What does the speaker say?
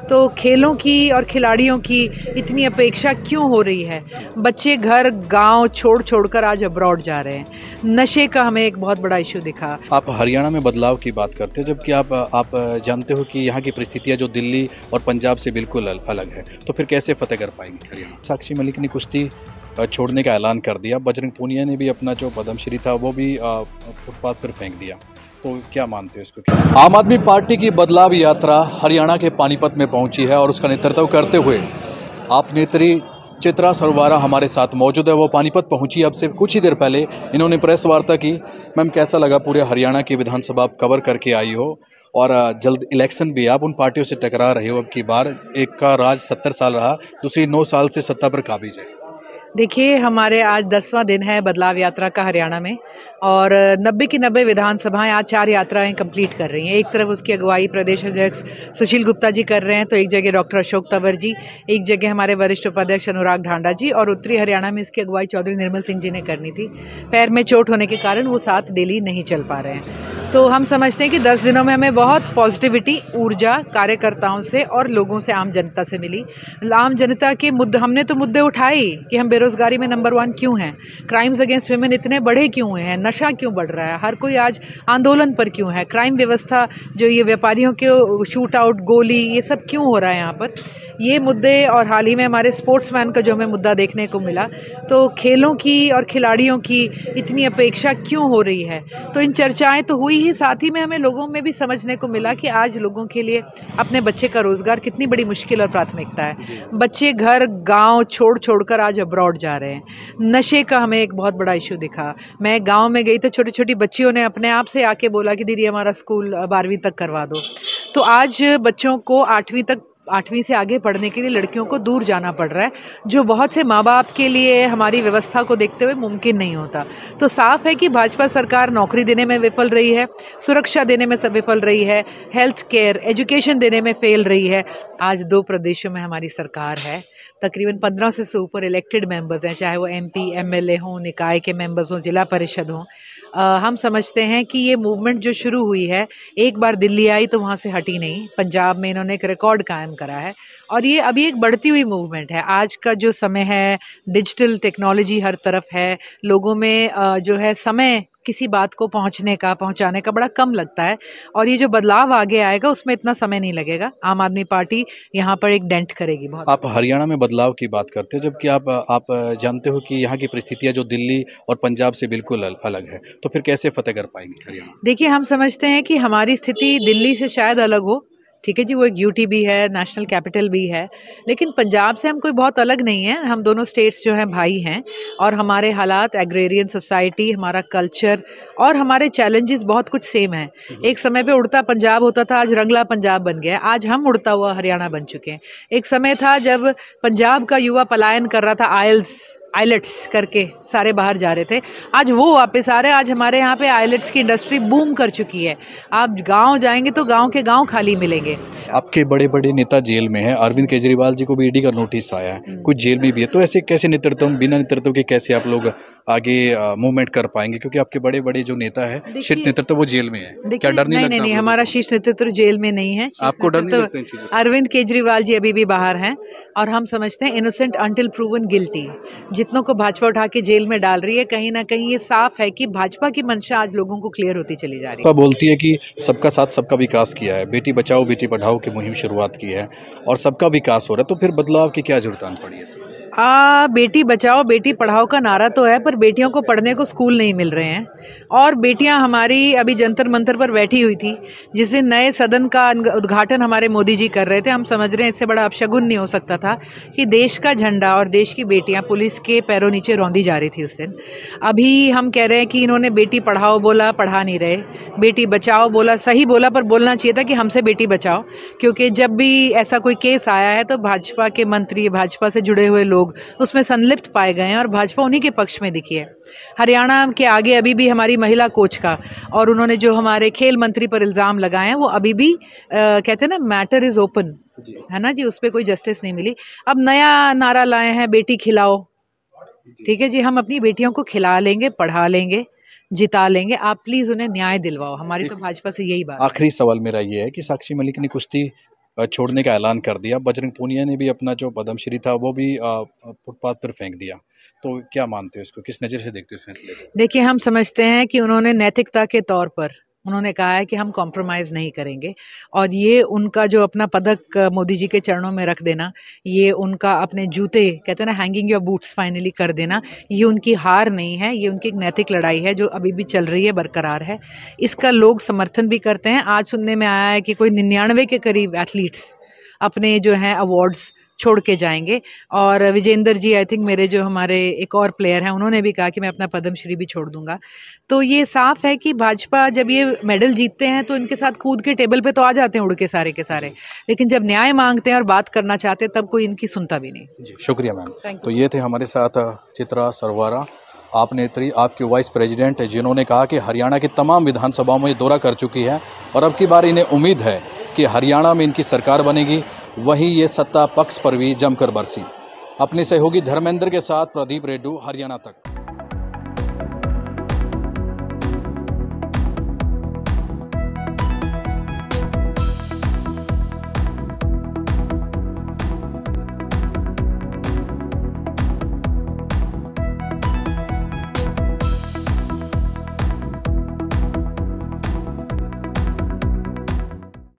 तो खेलों की और खिलाड़ियों की इतनी अपेक्षा क्यों हो रही है? बच्चे घर, गाँव छोड़ छोड़कर आज अब्रॉड जा रहे हैं। नशे का हमें एक बहुत बड़ा इशू दिखा। आप हरियाणा में बदलाव की बात करते हो, जबकि आप आप जानते हो कि यहाँ की परिस्थितियाँ जो दिल्ली और पंजाब से बिल्कुल अलग है। तो फिर कैसे फतेह कर पाएँगे हरियाणा? साक्षी मलिक ने कुश्ती छोड़ने का ऐलान कर दिया। बजरंग पूनिया ने भी अपना जो पद्मश्री था, वो भी फुटपाथ पर फेंक दिया। तो क्या मानते हो इसको आम आदमी पार्टी की बदलाव यात्रा हरियाणा के पानीपत में पहुँची है और उसका नेतृत्व करते हुए आप नेत्री चित्रा सरवारा हमारे साथ मौजूद है। वो पानीपत पहुँची अब से कुछ ही देर पहले इन्होंने प्रेस वार्ता की। मैम, कैसा लगा पूरे हरियाणा की विधानसभा आप कवर करके आई हो? और जल्द इलेक्शन भी आप उन पार्टियों से टकरा रहे हो अब की बार। एक का राज सत्तर साल रहा, दूसरी नौ साल से सत्ता पर काबिज है। देखिए, हमारे आज दसवां दिन है बदलाव यात्रा का हरियाणा में और नब्बे की नब्बे विधानसभाएँ आज चार यात्राएँ कंप्लीट कर रही हैं। एक तरफ़ उसकी अगुवाई प्रदेश अध्यक्ष सुशील गुप्ता जी कर रहे हैं तो एक जगह डॉक्टर अशोक तंवर जी, एक जगह हमारे वरिष्ठ उपाध्यक्ष अनुराग ढांडा जी और उत्तरी हरियाणा में इसकी अगुवाई चौधरी निर्मल सिंह जी ने करनी थी। पैर में चोट होने के कारण वो साथ डेली नहीं चल पा रहे हैं। तो हम समझते हैं कि दस दिनों में हमें बहुत पॉजिटिविटी ऊर्जा, कार्यकर्ताओं से और लोगों से आम जनता से मिली। आम जनता के मुद्दे, हमने तो मुद्दे उठाए कि हम बेरोजगारी में नंबर वन क्यों है? क्राइम्स अगेंस्ट वुमेन इतने बढ़े क्यों हैं? नशा क्यों बढ़ रहा है? हर कोई आज आंदोलन पर क्यों है? क्राइम व्यवस्था जो ये व्यापारियों के शूट आउट गोली, ये सब क्यों हो रहा है यहाँ पर? ये मुद्दे और हाल ही में हमारे स्पोर्ट्समैन का जो हमें मुद्दा देखने को मिला तो खेलों की और खिलाड़ियों की इतनी अपेक्षा क्यों हो रही है? तो इन चर्चाएँ तो हुई ही, साथ ही में हमें लोगों में भी समझने को मिला कि आज लोगों के लिए अपने बच्चे का रोज़गार कितनी बड़ी मुश्किल और प्राथमिकता है। बच्चे घर, गाँव छोड़ छोड़कर आज अब्रॉड जा रहे हैं। नशे का हमें एक बहुत बड़ा इशू दिखा। मैं गाँव में गई तो छोटी छोटी बच्चियों ने अपने आप से आके बोला कि, दीदी, हमारा स्कूल बारहवीं तक करवा दो। तो आज बच्चों को आठवीं तक आठवीं से आगे पढ़ने के लिए लड़कियों को दूर जाना पड़ रहा है, जो बहुत से माँ बाप के लिए हमारी व्यवस्था को देखते हुए मुमकिन नहीं होता। तो साफ़ है कि भाजपा सरकार नौकरी देने में विफल रही है, सुरक्षा देने में विफल रही है हेल्थ केयर एजुकेशन देने में फेल रही है। आज दो प्रदेशों में हमारी सरकार है, तकरीबन पंद्रह से से ऊपर इलेक्टेड मेंबर्स हैं, चाहे वो M P M L A हों, निकाय के मेंबर्स हों, जिला परिषद हों। हम समझते हैं कि ये मूवमेंट जो शुरू हुई है, एक बार दिल्ली आई तो वहाँ से हटी नहीं। पंजाब में इन्होंने एक रिकॉर्ड कायम करा है। और ये अभी एक बढ़ती हुई मूवमेंट है। आज का जो समय है डिजिटल टेक्नोलॉजी हर तरफ़ है। लोगों में जो है समय किसी बात को पहुँचने का पहुँचाने का बड़ा कम लगता है। और ये जो बदलाव आगे आएगा उसमें इतना समय नहीं लगेगा। आम आदमी पार्टी यहाँ पर एक डेंट करेगी बहुत। आप हरियाणा में बदलाव की बात करते हो जबकि आप आप जानते हो कि यहाँ की परिस्थितियाँ जो दिल्ली और पंजाब से बिल्कुल अलग है। तो फिर कैसे फतेह कर पाएँगे देखिए हम समझते हैं कि हमारी स्थिति दिल्ली से शायद अलग हो। ठीक है जी वो एक यूटी भी है नेशनल कैपिटल भी है लेकिन पंजाब से हम कोई बहुत अलग नहीं है हम दोनों स्टेट्स जो हैं भाई हैं और हमारे हालात एग्रेरियन सोसाइटी हमारा कल्चर और हमारे चैलेंजेस बहुत कुछ सेम है। एक समय पे उड़ता पंजाब होता था आज रंगला पंजाब बन गया आज हम उड़ता हुआ हरियाणा बन चुके हैं। एक समय था जब पंजाब का युवा पलायन कर रहा था आयल्स आइलेट्स करके सारे बाहर जा रहे थे। आज वो वापस आ रहे हैं। आज हमारे यहाँ पे आइलेट्स की इंडस्ट्री बूम कर चुकी है। आप गाँव जाएँगे तो गाँव के गाँव खाली मिलेंगे। आपके बड़े बड़े नेता जेल में हैं। अरविंद केजरीवाल जी को भी ईडी का नोटिस आया है। कुछ जेल में भी है। तो ऐसे कैसे नेतृत्व बिना नेतृत्व के कैसे आप लोग आगे मूवमेंट कर पाएँगे? क्योंकि आपके बड़े बड़े जो नेता है शीर्ष नेतृत्व वो जेल में है। क्या डर नहीं नहीं नहीं हमारा शीर्ष नेतृत्व जेल में नहीं है। आपको डर? अरविंद केजरीवाल जी अभी भी बाहर हैं और हम समझते हैं इनोसेंट अंटिल प्रूवन गिल्टी जितनों को भाजपा उठा के जेल में डाल रही है कहीं ना कहीं ये साफ़ है कि भाजपा की मंशा आज लोगों को क्लियर होती चली जा रही है। बोलती है कि सबका साथ सबका विकास किया है। बेटी बचाओ बेटी पढ़ाओ की मुहिम शुरुआत की है और सबका विकास हो रहा है। तो फिर बदलाव की क्या ज़रूरत पड़ी है आ, बेटी बचाओ बेटी पढ़ाओ का नारा तो है पर बेटियों को पढ़ने को स्कूल नहीं मिल रहे हैं। और बेटियाँ हमारी अभी जंतर मंतर पर बैठी हुई थी जिसे नए सदन का उद्घाटन हमारे मोदी जी कर रहे थे। हम समझ रहे हैं इससे बड़ा अपशगुन नहीं हो सकता था कि देश का झंडा और देश की बेटियाँ पुलिस के पैरों नीचे रौंदी जा रही थी उस दिन। अभी हम कह रहे हैं कि इन्होंने बेटी पढ़ाओ बोला पढ़ा नहीं रहे। बेटी बचाओ बोला सही बोला पर बोलना चाहिए था कि हमसे बेटी बचाओ। क्योंकि जब भी ऐसा कोई केस आया है तो भाजपा के मंत्री भाजपा से जुड़े हुए लोग उसमें संलिप्त पाए गए हैं और भाजपा उन्हीं के पक्ष में दिखी है। हरियाणा के आगे अभी भी हमारी महिला कोच का और उन्होंने जो हमारे खेल मंत्री पर इल्ज़ाम लगाए हैं वो अभी भी अ, कहते हैं ना मैटर इज़ ओपन है ना जी? उस पर कोई जस्टिस नहीं मिली। अब नया नारा लाए हैं बेटी खिलाओ ठीक है जी हम अपनी बेटियों को खिला लेंगे पढ़ा लेंगे जिता लेंगे। आप प्लीज़ उन्हें न्याय दिलवाओ। हमारी तो भाजपा से यही बात आखिरी सवाल मेरा ये है कि साक्षी मलिक ने कुश्ती छोड़ने का ऐलान कर दिया। बजरंग पूनिया ने भी अपना जो पद्मश्री था वो भी फुटपाथ पर फेंक दिया। तो क्या मानते हो इसको? किस नज़र से देखते हो फैसले देखिए हम समझते हैं कि उन्होंने नैतिकता के तौर पर उन्होंने कहा है कि हम कॉम्प्रोमाइज़ नहीं करेंगे। और ये उनका जो अपना पदक मोदी जी के चरणों में रख देना, ये उनका अपने जूते, कहते हैं ना हैंगिंग योर बूट्स फाइनली कर देना, ये उनकी हार नहीं है, ये उनकी एक नैतिक लड़ाई है, जो अभी भी चल रही है, बरकरार है। इसका लोग समर्थन भी करते हैं। आज सुनने में आया है कि कोई निन्यानवे के करीब एथलीट्स अपने जो हैं अवार्ड्स छोड़ के जाएँगे। और विजेंद्र जी आई थिंक मेरे जो हमारे एक और प्लेयर हैं उन्होंने भी कहा कि मैं अपना पद्मश्री भी छोड़ दूँगा। तो ये साफ़ है कि भाजपा जब ये मेडल जीतते हैं तो इनके साथ कूद के टेबल पे तो आ जाते हैं उड़ के सारे के सारे। लेकिन जब न्याय मांगते हैं और बात करना चाहते हैं तब कोई इनकी सुनता भी नहीं। जी शुक्रिया मैम। तो ये थे हमारे साथ चित्रा सरवारा आप नेत्री आपके वाइस प्रेसिडेंट जिन्होंने कहा कि हरियाणा की तमाम विधानसभाओं में दौरा कर चुकी है। और अब की बार इन्हें उम्मीद है कि हरियाणा में इनकी सरकार बनेगी। वहीं ये सत्ता पक्ष पर भी जमकर बरसी। अपनी सहयोगी धर्मेंद्र के साथ प्रदीप रेड्डू, हरियाणा तक।